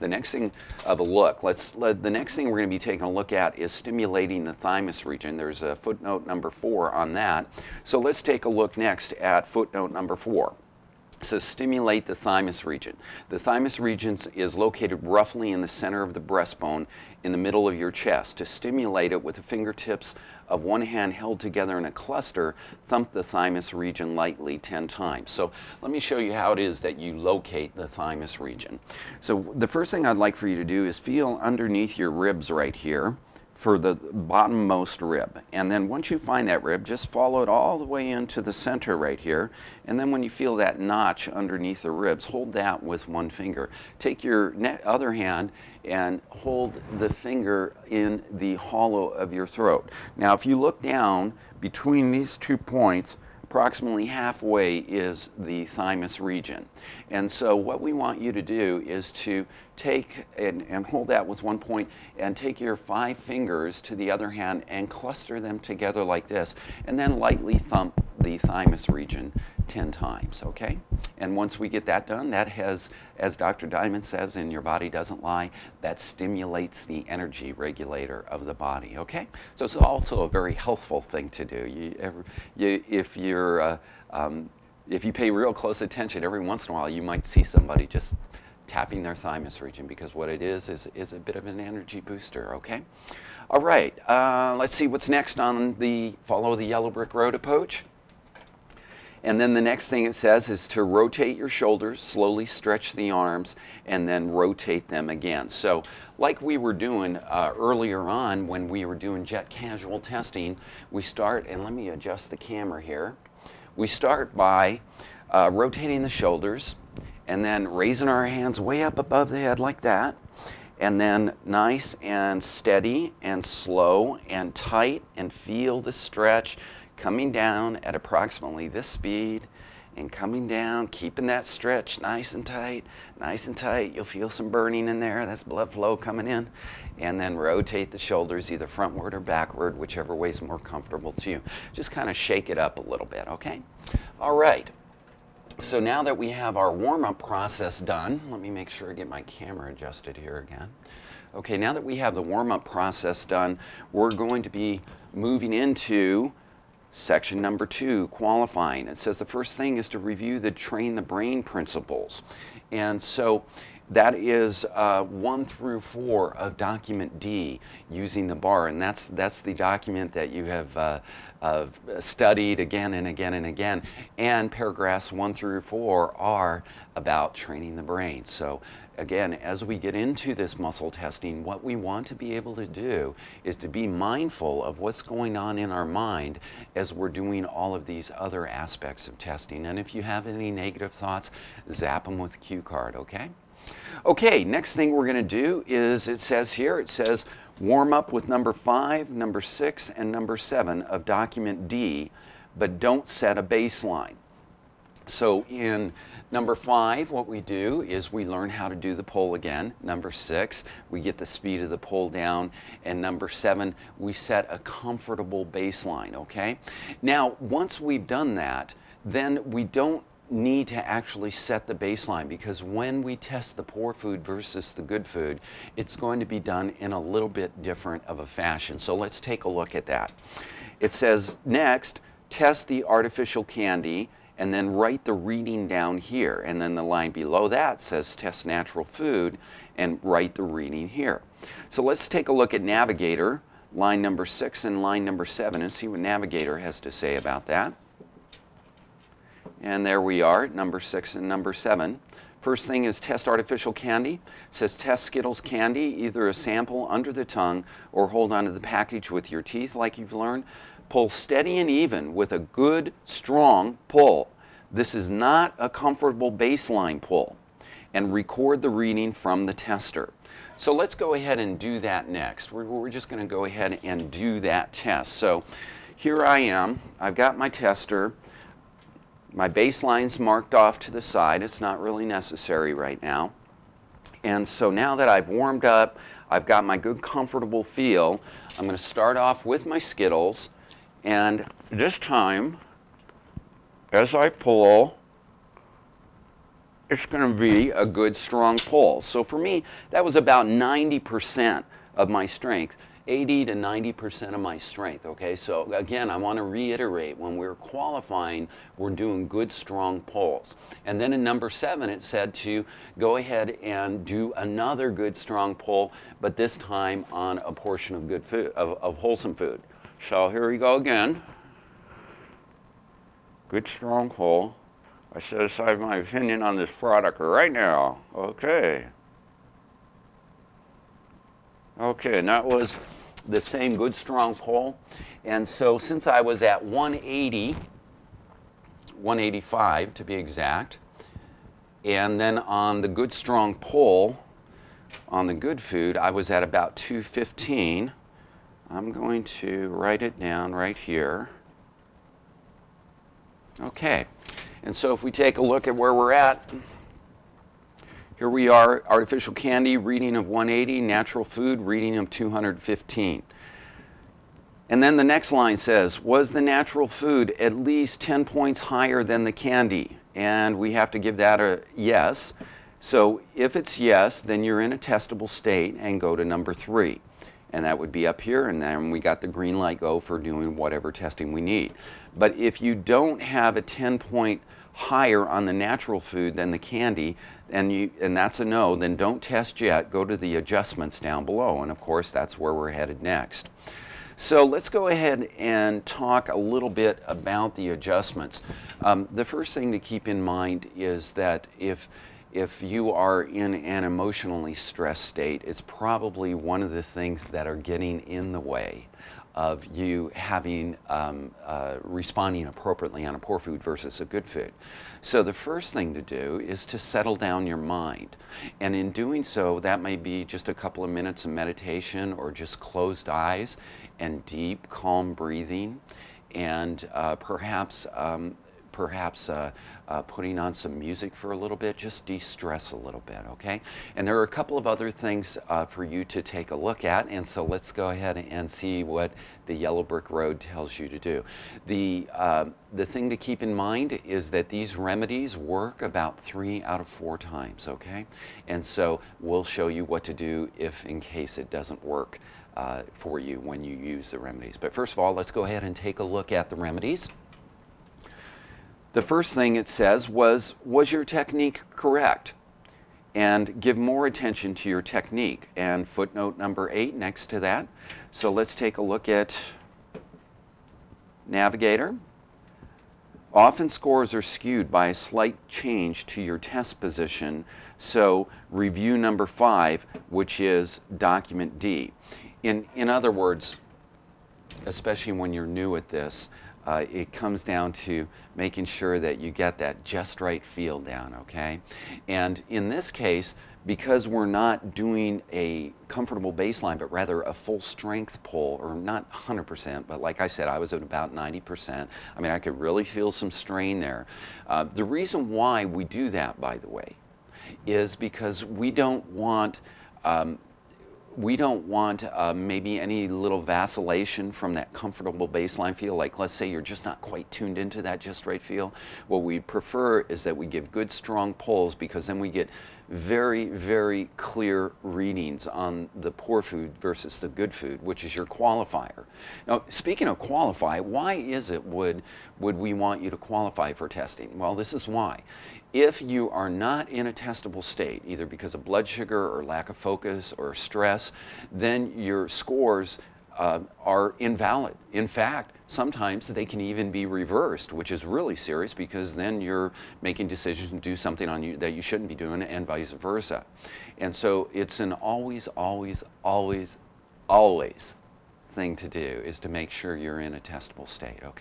The next thing uh, of a look, let's, let, the next thing we're going to be taking a look at is stimulating the thymus region. There's a footnote number four on that. So let's take a look next at footnote number four. So stimulate the thymus region. The thymus region is located roughly in the center of the breastbone in the middle of your chest. To stimulate it with the fingertips of one hand held together in a cluster, thump the thymus region lightly 10 times. So let me show you how it is that you locate the thymus region. So the first thing I'd like for you to do is feel underneath your ribs right here for the bottommost rib. And then once you find that rib, just follow it all the way into the center right here. And then when you feel that notch underneath the ribs, hold that with one finger. Take your other hand and hold the finger in the hollow of your throat. Now, if you look down between these two points, approximately halfway is the thymus region. And so what we want you to do is to take and, and, hold that with one point and take your five fingers to the other hand and cluster them together like this and then lightly thump the thymus region 10 times, okay? And once we get that done, that has, as Dr. Diamond says, and your body doesn't lie, that stimulates the energy regulator of the body, okay? So it's also a very healthful thing to do. You, you, if, you're, uh, um, if you pay real close attention, every once in a while you might see somebody just tapping their thymus region because what it is is, is a bit of an energy booster, okay? All right, uh, let's see what's next on the follow the yellow brick road approach. And then the next thing it says is to rotate your shoulders, slowly stretch the arms, and then rotate them again. So like we were doing uh, earlier on when we were doing jet casual testing, we start, and let me adjust the camera here. We start by uh, rotating the shoulders and then raising our hands way up above the head like that. And then nice and steady and slow and tight and feel the stretch coming down at approximately this speed and coming down, keeping that stretch nice and tight, nice and tight. You'll feel some burning in there. That's blood flow coming in. And then rotate the shoulders either frontward or backward, whichever way is more comfortable to you. Just kind of shake it up a little bit, okay? All right. So now that we have our warm-up process done, let me make sure I get my camera adjusted here again. Okay, now that we have the warm-up process done, we're going to be moving into Section number two, qualifying. It says the first thing is to review the train the brain principles. And so that is uh, one through four of document D using the bar. And that's, that's the document that you have uh, uh, studied again and again and again. And paragraphs one through four are about training the brain. So again, as we get into this muscle testing, what we want to be able to do is to be mindful of what's going on in our mind as we're doing all of these other aspects of testing. And if you have any negative thoughts, zap them with a cue card, okay? Okay, next thing we're going to do is it says here, it says warm up with number five, number six, and number seven of document D, but don't set a baseline. So in number five, what we do is we learn how to do the pull again. Number six, we get the speed of the pull down. And number seven, we set a comfortable baseline, okay? Now, once we've done that, then we don't need to actually set the baseline because when we test the poor food versus the good food, it's going to be done in a little bit different of a fashion. So let's take a look at that. It says next, test the artificial candy and then write the reading down here. And then the line below that says test natural food and write the reading here. So let's take a look at Navigator, line number six and line number seven, and see what Navigator has to say about that. And there we are, number six and number seven. First thing is test artificial candy. It says test Skittles candy, either a sample under the tongue or hold onto the package with your teeth like you've learned. Pull steady and even with a good, strong pull. This is not a comfortable baseline pull. And record the reading from the tester. So let's go ahead and do that next. We're, we're just going to go ahead and do that test. So here I am. I've got my tester. My baseline's marked off to the side. It's not really necessary right now. And so now that I've warmed up, I've got my good comfortable feel, I'm going to start off with my Skittles. And this time, as I pull, it's going to be a good strong pull. So for me, that was about 90% of my strength. 80 to 90% of my strength, okay? So again, I want to reiterate, when we're qualifying, we're doing good, strong pulls. And then in number seven, it said to go ahead and do another good, strong pull, but this time on a portion of good food, of, of wholesome food. So here we go again. Good, strong pull. I set aside my opinion on this product right now. Okay. Okay, and that was the same good strong pull. And so since I was at 180, 185 to be exact, and then on the good strong pull, on the good food, I was at about 215. I'm going to write it down right here. Okay, and so if we take a look at where we're at, here we are, artificial candy, reading of 180, natural food, reading of 215. And then the next line says, was the natural food at least 10 points higher than the candy? And we have to give that a yes. So if it's yes, then you're in a testable state and go to number three. And that would be up here, and then we got the green light go for doing whatever testing we need. But if you don't have a 10 point higher on the natural food than the candy, and, you, and that's a no, then don't test yet. Go to the adjustments down below. And of course, that's where we're headed next. So let's go ahead and talk a little bit about the adjustments. Um, the first thing to keep in mind is that if if you are in an emotionally stressed state, it's probably one of the things that are getting in the way of you having um, uh, responding appropriately on a poor food versus a good food. So the first thing to do is to settle down your mind. And in doing so, that may be just a couple of minutes of meditation or just closed eyes and deep, calm breathing and uh, perhaps um, perhaps uh, uh, putting on some music for a little bit, just de-stress a little bit, okay? And there are a couple of other things uh, for you to take a look at, and so let's go ahead and see what the Yellow Brick Road tells you to do. The, uh, the thing to keep in mind is that these remedies work about three out of four times, okay? And so we'll show you what to do if in case it doesn't work uh, for you when you use the remedies. But first of all, let's go ahead and take a look at the remedies. The first thing it says was, was your technique correct? And give more attention to your technique. And footnote number eight next to that. So let's take a look at Navigator. Often scores are skewed by a slight change to your test position. So review number five, which is document D. In, in other words, especially when you're new at this, uh, it comes down to making sure that you get that just right feel down, okay? And in this case, because we're not doing a comfortable baseline, but rather a full strength pull, or not 100%, but like I said, I was at about 90%. I mean, I could really feel some strain there. Uh, the reason why we do that, by the way, is because we don't want um, we don't want uh, maybe any little vacillation from that comfortable baseline feel. Like let's say you're just not quite tuned into that just right feel. What we prefer is that we give good strong pulls because then we get very, very clear readings on the poor food versus the good food, which is your qualifier. Now, speaking of qualify, why is it would, would we want you to qualify for testing? Well, this is why. If you are not in a testable state, either because of blood sugar or lack of focus or stress, then your scores uh, are invalid. In fact, sometimes they can even be reversed, which is really serious because then you're making decisions to do something on you that you shouldn't be doing and vice versa. And so it's an always, always, always, always thing to do is to make sure you're in a testable state, okay?